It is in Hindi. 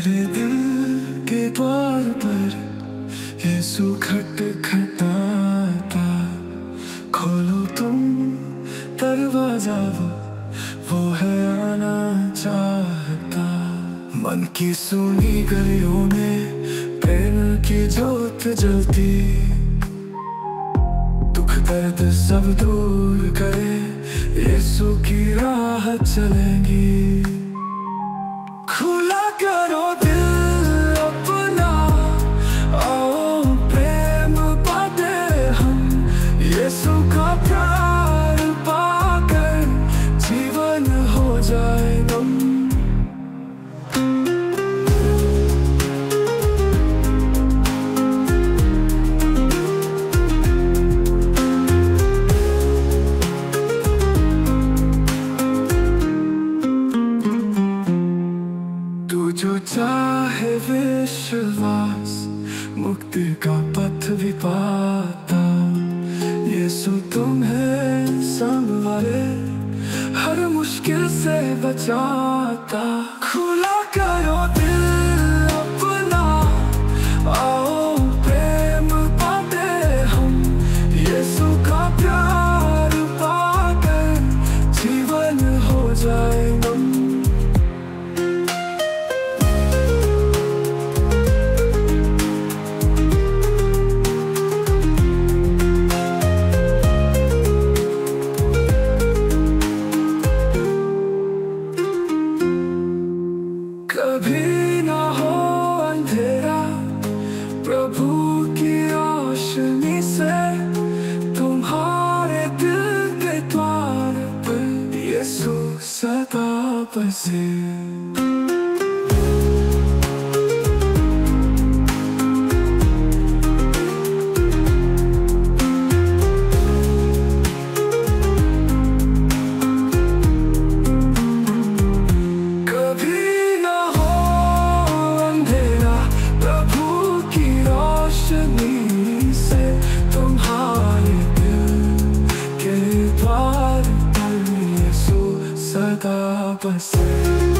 मेरे दिल के द्वार पर यीशु खट खटाता। खोलो तुम दरवाज़ा, वो वो है आना चाहता। मन की सुनी गलियों में प्रेम की जोत जलती। दुख दर्द सब दूर करे, यीशु की राह चलेंगी। जो चाहे विश्वास, मुक्ति का पथ भी पाता। यीशु तुम्हें संवारे, हर मुश्किल से बचाता। place here. के द्वार पर यीशु सदा बसे